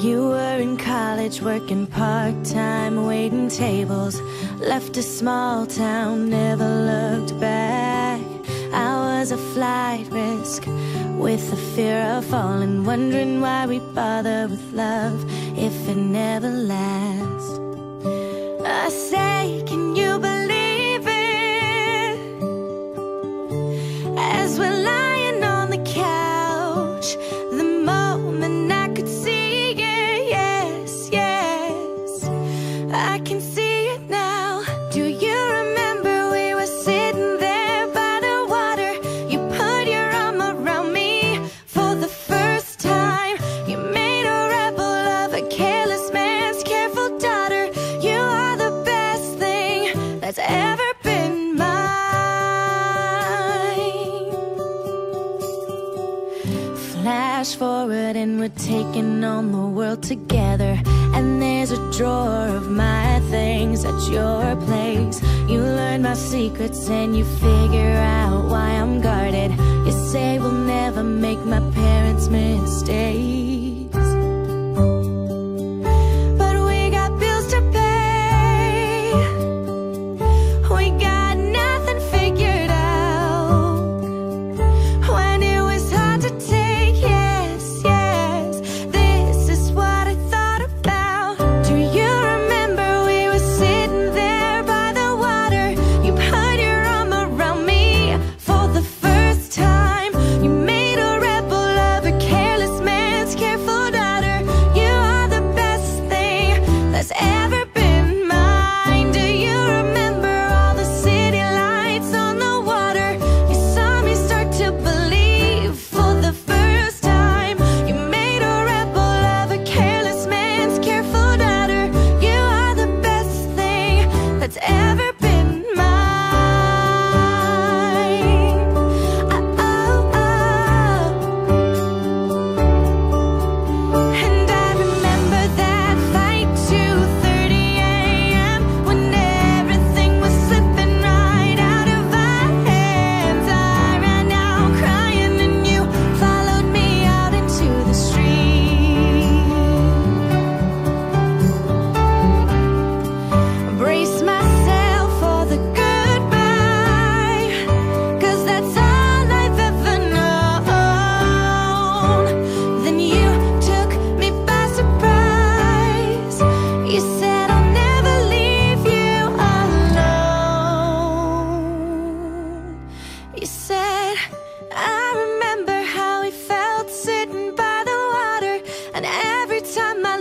You were in college working part-time, waiting tables. Left a small town, never looked back. I was a flight risk with the fear of falling Wondering why we bother with love if it never lasts. I say, can you believe flash forward and we're taking on the world together. And there's a drawer of my things at your place. You learn my secrets and you figure out why I'm It's ever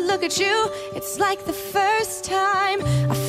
look at you, it's like the first time I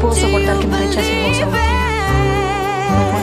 puedo soportar que me rechacen vos, No puedo.